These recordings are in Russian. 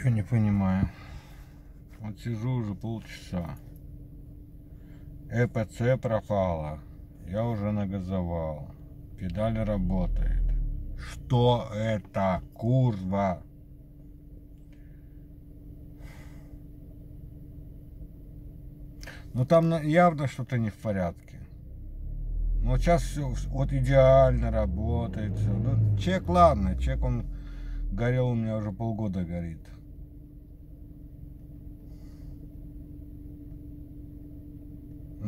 Ничего не понимаю. Вот сижу уже полчаса. ЭПЦ пропала. Я уже нагазовал. Педаль работает. Что это, курва? Ну там явно что-то не в порядке. Ну вот сейчас все вот идеально работает все. Ну, чек, ладно, чек он горел у меня уже полгода горит.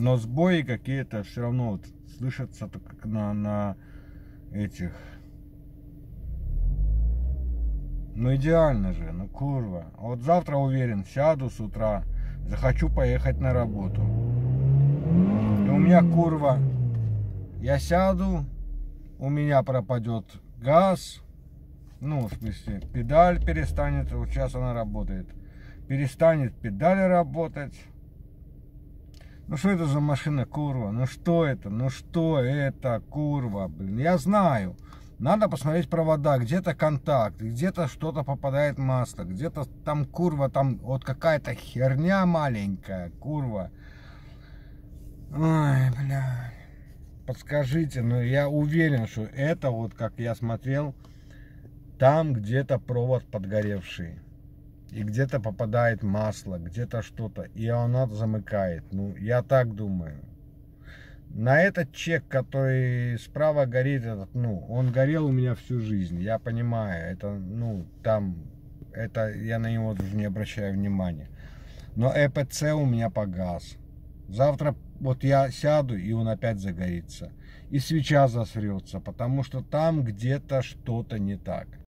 Но сбои какие-то все равно вот слышатся как на, на этих. Ну идеально же, ну курва. Вот завтра уверен, сяду с утра, захочу поехать на работу. И у меня курва, я сяду, у меня пропадет газ, ну, в смысле, педаль перестанет, вот сейчас она работает, перестанет педаль работать. Ну что это за машина, курва? Ну что это? Ну что это, курва, блин? Я знаю. Надо посмотреть провода, где-то контакт, где-то что-то попадает масло, где-то там курва, там вот какая-то херня маленькая, курва. Ой, бля. Подскажите, но я уверен, что это вот, как я смотрел, там где-то провод подгоревший. И где-то попадает масло, где-то что-то. И оно замыкает. Ну, я так думаю. На этот чек, который справа горит, этот, ну, он горел у меня всю жизнь. Я понимаю, это, ну, там, это я на него даже не обращаю внимания. Но ЭПЦ у меня погас. Завтра вот я сяду, и он опять загорится. И свеча засрется, потому что там где-то что-то не так.